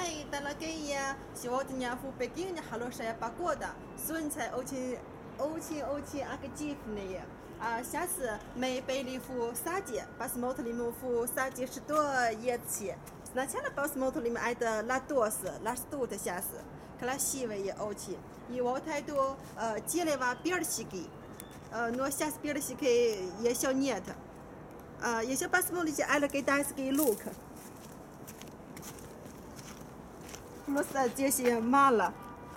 菜到了给呀，希望今年湖北今年哈罗山也把过的，笋菜欧青欧青欧青那个几乎的呀。啊，下次没百里湖撒节，把斯摩托里面湖撒节是多野气，那前了把斯摩托里面挨的拉多是，拉是多的下次，看那细微也欧气，一往太多呃接来往边儿去给，呃，我下次边儿去给也小捏的，啊，也想把斯摩里去挨了给单是给 look。我是这些麻了，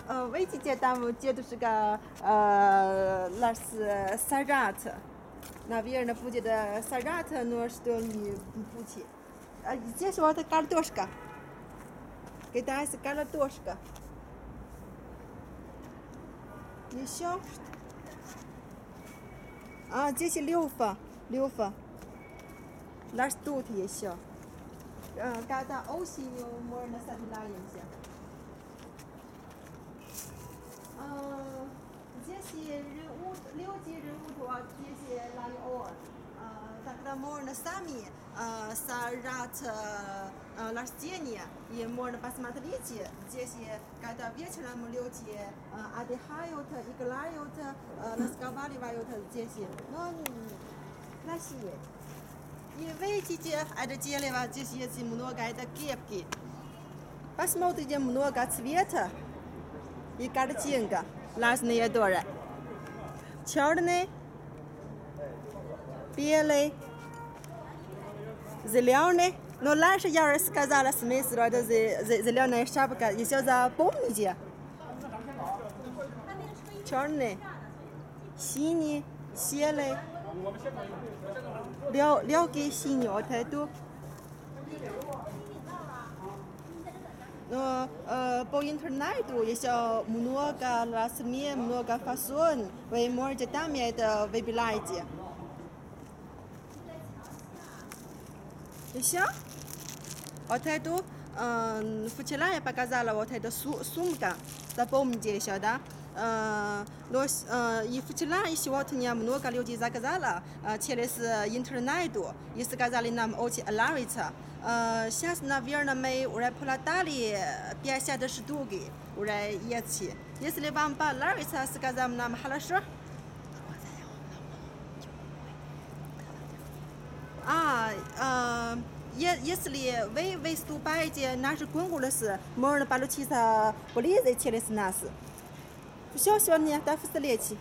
呃，危机接单我接的是个呃，那是萨拉特，那边那附近的萨拉特那是多米补气，呃，这是我的干了多少个？给大家是干了多少个？你小，啊，这是六分，六分，那是多的也小。呃，干到欧西有没那啥的哪影响？嗯，这些人物了解人物多，这些哪有哦？呃，咱给他摸那上面，呃，萨拉特，呃，那是几年？也摸那巴斯马特里奇，这些干到别去了没了解，呃，阿迪哈有特，一个拉有特，呃，那是高巴里瓦有特这些，那。那些多人。巧的呢，别嘞，日料呢，那蓝是要是干啥了是没事了，都是日日料呢啥不干，一小子蹦一节。巧的呢，细呢，蟹嘞。了了解新药太多。那呃，报 internet 度也小木诺个拉斯面木诺个发送，为莫尔这当面的未必来接。也小，我太多，嗯，夫妻俩也把干啥了？我太多数数目干，在报名节晓得。呃，罗呃，伊夫妻俩一希望他娘么诺个了解咋个咋了？呃，前来是 internet 度，伊是个咋的那么而且 a l a r i t 呃，下次那边那没我来普拉达里边下的是多个，我来也去，也是来帮把 a l a r i t 是个咱们那么好了说。啊，呃，也也是哩，为为苏白姐那是滚过的是，没人把路汽车不离在切的是那是。Все, сегодня до да, фистолетий.